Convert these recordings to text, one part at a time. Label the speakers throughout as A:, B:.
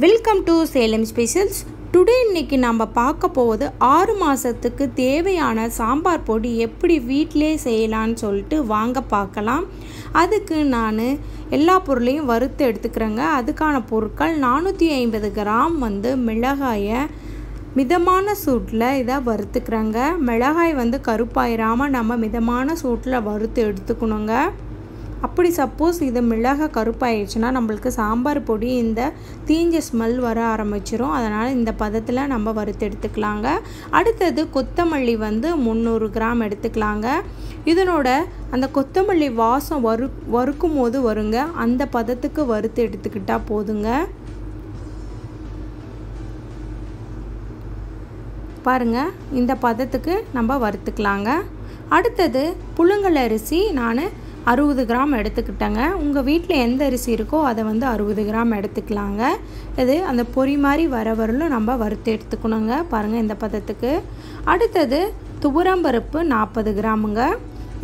A: Welcome to Salem specials today இன்னைக்கு நம்ம பார்க்க போவது ஆறு மாதத்துக்கு தேவையான சாம்பார் பொடி எப்படி வீட்டிலே செய்யலான்னு சொல்லிட்டு வாங்க பார்க்கலாம். அதுக்கு நான் எல்லா பொருளையும் வறுத்து எடுத்துக்கிறேங்க. அதுக்கான பொருட்கள் நானூற்றி ஐம்பது கிராம் வந்து மிளகாயை மிதமான சூட்டில் இதை வறுத்துக்கிறேங்க. மிளகாய் வந்து கருப்பாயிராமல் நம்ம மிதமான சூட்டில் வறுத்து எடுத்துக்கணுங்க. அப்படி சப்போஸ் இது மிளகா கருப்பாயிடுச்சுன்னா நம்மளுக்கு சாம்பார் பொடி இந்த தீஞ்ச ஸ்மெல் வர ஆரம்பிச்சிரும். அதனால் இந்த பதத்தில் நம்ம வறுத்து எடுத்துக்கலாங்க. அடுத்தது கொத்தமல்லி வந்து முந்நூறு கிராம் எடுத்துக்கலாங்க. இதனோட அந்த கொத்தமல்லி வாசம் வறு வறுக்கும் போது வருங்க. அந்த பதத்துக்கு வறுத்து எடுத்துக்கிட்டால் போதுங்க. பாருங்கள் இந்த பதத்துக்கு நம்ம வறுத்துக்கலாங்க. அடுத்தது புழுங்கல் அரிசி நான் அறுபது கிராம் எடுத்துக்கிட்டேங்க. உங்கள் வீட்டில் எந்த அரிசி இருக்கோ அதை வந்து அறுபது கிராம் எடுத்துக்கலாங்க. இது அந்த பொறி மாதிரி வர வரலும் நம்ம வறுத்து எடுத்துக்கணுங்க. பாருங்கள் இந்த பதத்துக்கு. அடுத்தது துவரம்பருப்பு நாற்பது கிராமுங்க.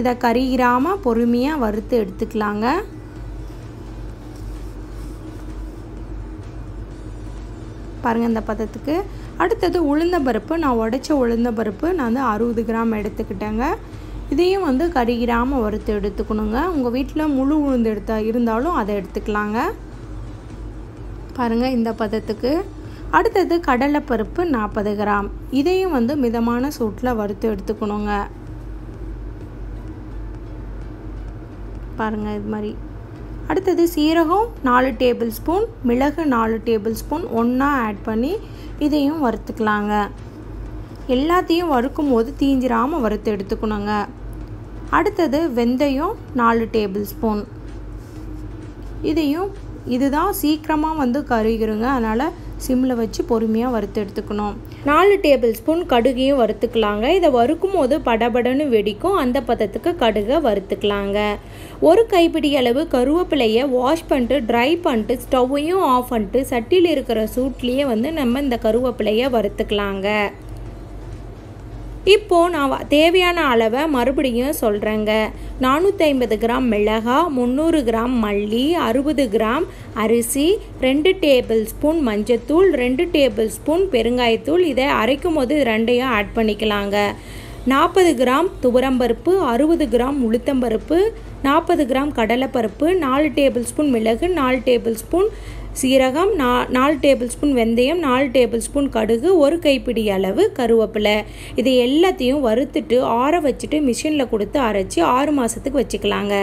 A: இதை கரிகிராமல் பொறுமையாக வறுத்து எடுத்துக்கலாங்க. பாருங்கள் இந்த பதத்துக்கு. அடுத்தது உளுந்தம்பருப்பு. நான் உடைச்ச உளுந்தம்பருப்பு நான் வந்து அறுபது கிராம் எடுத்துக்கிட்டேங்க. இதையும் வந்து கருகிராமல் வறுத்து எடுத்துக்கணுங்க. உங்கள் வீட்டில் முழு உளுந்து எடுத்தா இருந்தாலும் அதை எடுத்துக்கலாங்க. பாருங்கள் இந்த பதத்துக்கு. அடுத்தது கடலைப்பருப்பு நாற்பது கிராம். இதையும் வந்து மிதமான சூட்டில் வறுத்து எடுத்துக்கணுங்க. பாருங்கள் இது மாதிரி. அடுத்தது சீரகம் நாலு டேபிள் ஸ்பூன். மிளகு நாலு டேபிள் ஸ்பூன். ஒன்றா ஆட் பண்ணி இதையும் வறுத்துக்கலாங்க. எல்லாத்தையும் வறுக்கும் போது தீஞ்சிராமல் வறுத்து எடுத்துக்கணுங்க. அடுத்தது வெந்தயம் நாலு டேபிள் ஸ்பூன். இதையும் இதுதான் சீக்கிரமாக வந்து கருகிருங்க. அதனால் சிம்மில் வச்சு பொறுமையாக வறுத்து எடுத்துக்கணும். நாலு டேபிள் ஸ்பூன் கடுகையும் வறுத்துக்கலாங்க. இதை வறுக்கும் போது படபடன்னு வெடிக்கும். அந்த பதத்துக்கு கடுகை வறுத்துக்கலாங்க. ஒரு கைப்பிடி அளவு கருவேப்பிலையை வாஷ் பண்ணிட்டு ட்ரை பண்ணிட்டு ஸ்டவ்வையும் ஆஃப் பண்ணிட்டு சட்டியில் இருக்கிற சூட்லேயே வந்து நம்ம இந்த கருவேப்பிலையை வறுத்துக்கலாங்க. இப்போது நான் தேவையான அளவை மறுபடியும் சொல்கிறேங்க நானூற்றி ஐம்பது கிராம் மிளகாய் முந்நூறு கிராம் மல்லி அறுபது கிராம் அரிசி ரெண்டு டேபிள் ஸ்பூன் மஞ்சத்தூள் ரெண்டு டேபிள் ஸ்பூன் பெருங்காயத்தூள். இதை அரைக்கும் போது ரெண்டையும் ஆட் பண்ணிக்கலாங்க. நாற்பது கிராம் துவரம்பருப்பு அறுபது கிராம் உளுத்தம்பருப்பு நாற்பது கிராம் கடலைப்பருப்பு நாலு டேபிள் ஸ்பூன் மிளகு நாலு டேபிள் ஸ்பூன் சீரகம் நா நாலு டேபிள் ஸ்பூன் வெந்தயம் நாலு டேபிள் ஸ்பூன் கடுகு ஒரு கைப்பிடி அளவு கருவேப்பிலை. இது எல்லாத்தையும் வறுத்துட்டு ஆற வச்சுட்டு மிஷினில் கொடுத்து அரைச்சி ஆறு மாதத்துக்கு வச்சுக்கலாங்க.